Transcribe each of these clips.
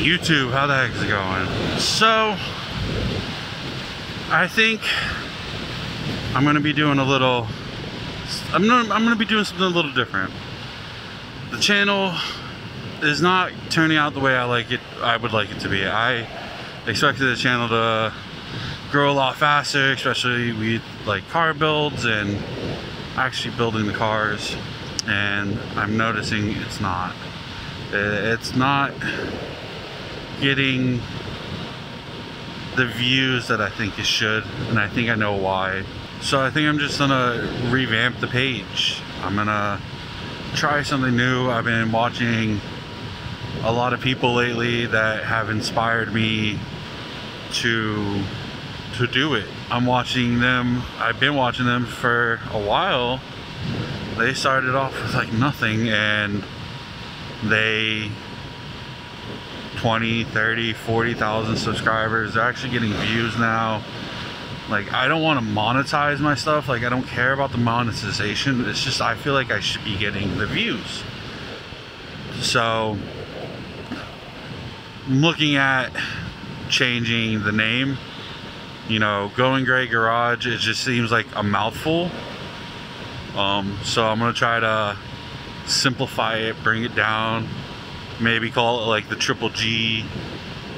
YouTube, how the heck is it going? So, I think I'm gonna be doing a little. I'm gonna I'm gonna be doing something a little different. The channel is not turning out the way I like it. I would like it to be. I expected the channel to grow a lot faster, especially with like car builds and actually building the cars. And I'm noticing it's not. It's not getting the views that I think it should, and I think I know why. So I think I'm just gonna revamp the page. I'm gonna try something new. I've been watching a lot of people lately that have inspired me to to do it. I'm watching them. I've been watching them for a while. They started off with like nothing and they 20 30 40,000 subscribers. They're actually getting views now. Like I don't want to monetize my stuff. Like I don't care about the monetization. It's just I feel like I should be getting the views. So I'm looking at changing the name. You know going gray garage it just seems like a mouthful. Um, so I'm gonna try to simplify it bring it down maybe call it like the triple G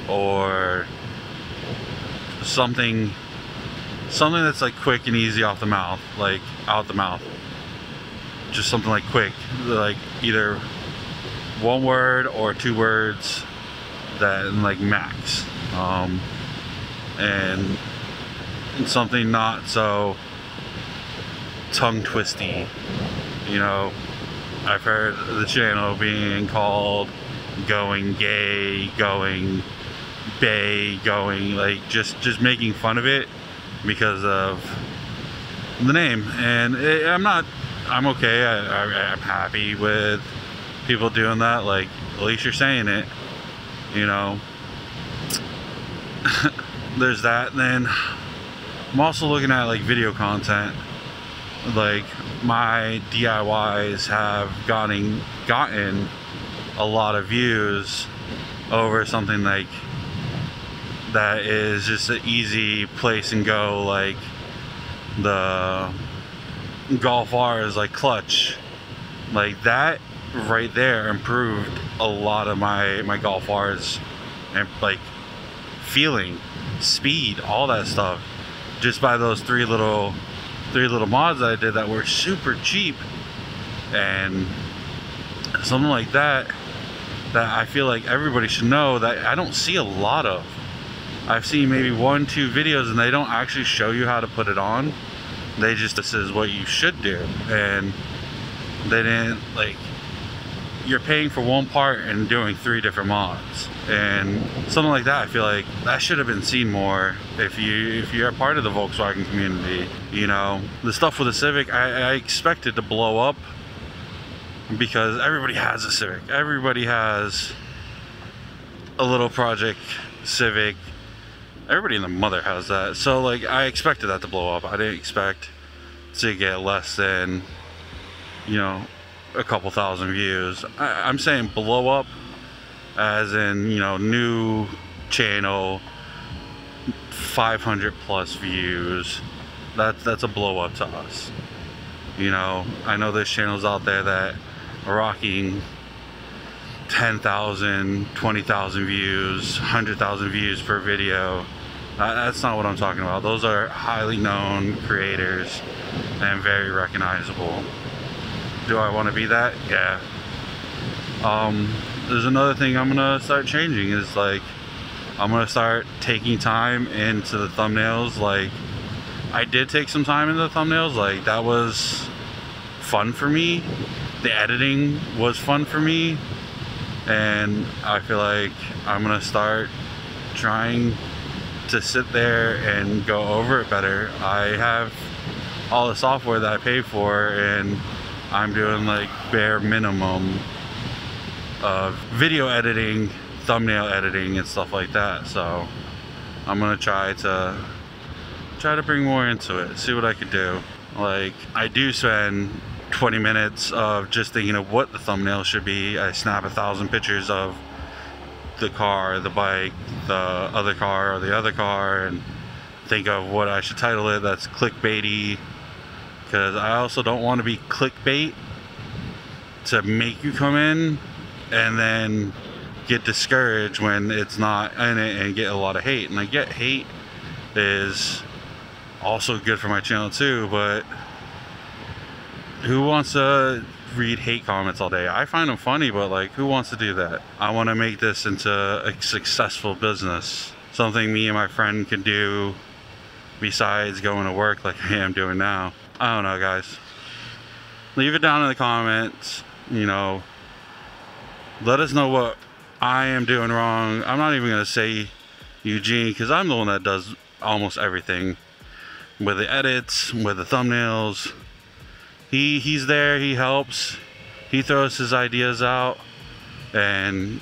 or something something that's like quick and easy off the mouth like out the mouth. Just something like quick like either one word or two words that like max. Um, and something not so tongue twisty you know? I've heard the channel being called going gay, going bay, going like just just making fun of it because of the name. And it, I'm not, I'm okay. I, I, I'm happy with people doing that. Like at least you're saying it, you know. There's that. And then I'm also looking at like video content. Like my DIYs have gotten gotten a lot of views over something like that is just an easy place and go like the golf R is like clutch. Like that right there improved a lot of my my golf R's and like feeling speed all that stuff. Just by those three little three little mods that I did that were super cheap and something like that that I feel like everybody should know that I don't see a lot of. I've seen maybe one, two videos and they don't actually show you how to put it on. They just, this is what you should do. And they didn't, like, you're paying for one part and doing three different mods. And something like that, I feel like that should have been seen more if you if you're a part of the Volkswagen community. You know, the stuff with the Civic, I, I expected to blow up because everybody has a Civic. Everybody has a little project Civic. Everybody in the mother has that. So like I expected that to blow up. I didn't expect to get less than you know a couple thousand views. I, I'm saying blow up as in you know new channel 500 plus views. That that's a blow up to us. You know, I know there's channels out there that rocking 10,000, 20,000 views, 100,000 views per video. that's not what I'm talking about. Those are highly known creators and very recognizable. Do I want to be that? Yeah. Um, there's another thing I'm gonna start changing is like I'm gonna start taking time into the thumbnails like I did take some time into the thumbnails like that was fun for me the editing was fun for me and I feel like I'm gonna start trying to sit there and go over it better. I have all the software that I pay for and I'm doing like bare minimum of video editing, thumbnail editing and stuff like that. So I'm gonna try to try to bring more into it, see what I could do. Like I do spend 20 minutes of just thinking of what the thumbnail should be. I snap a thousand pictures of the car, the bike, the other car, or the other car, and think of what I should title it that's clickbaity. Because I also don't want to be clickbait to make you come in and then get discouraged when it's not in it and get a lot of hate. And I get hate is also good for my channel too, but who wants to read hate comments all day? I find them funny, but like, who wants to do that? I want to make this into a successful business. Something me and my friend can do besides going to work like I am doing now. I don't know, guys. Leave it down in the comments. You know, let us know what I am doing wrong. I'm not even going to say Eugene because I'm the one that does almost everything with the edits, with the thumbnails. He he's there, he helps. He throws his ideas out and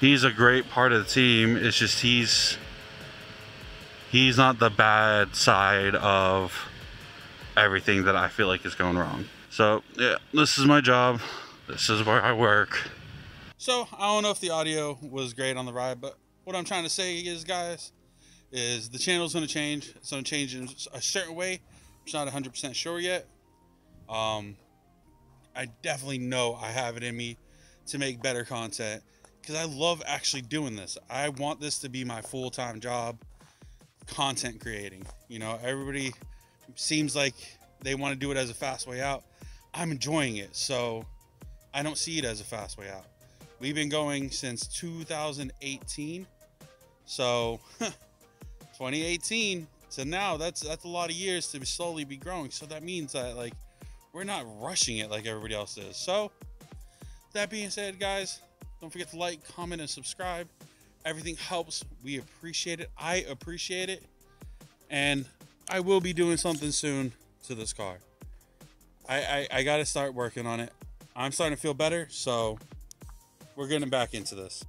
he's a great part of the team. It's just he's he's not the bad side of everything that I feel like is going wrong. So, yeah, this is my job. This is where I work. So, I don't know if the audio was great on the ride, but what I'm trying to say is, guys, is the channel's going to change. It's going to change in a certain way. I'm not 100% sure yet. Um, I definitely know I have it in me to make better content because I love actually doing this. I want this to be my full-time job, content creating. You know, everybody seems like they want to do it as a fast way out. I'm enjoying it, so I don't see it as a fast way out. We've been going since 2018, so 2018 to now, that's that's a lot of years to slowly be growing. So that means that like we're not rushing it like everybody else is. So that being said, guys, don't forget to like, comment, and subscribe. Everything helps. We appreciate it. I appreciate it. And I will be doing something soon to this car. I, I, I got to start working on it. I'm starting to feel better, so we're getting back into this.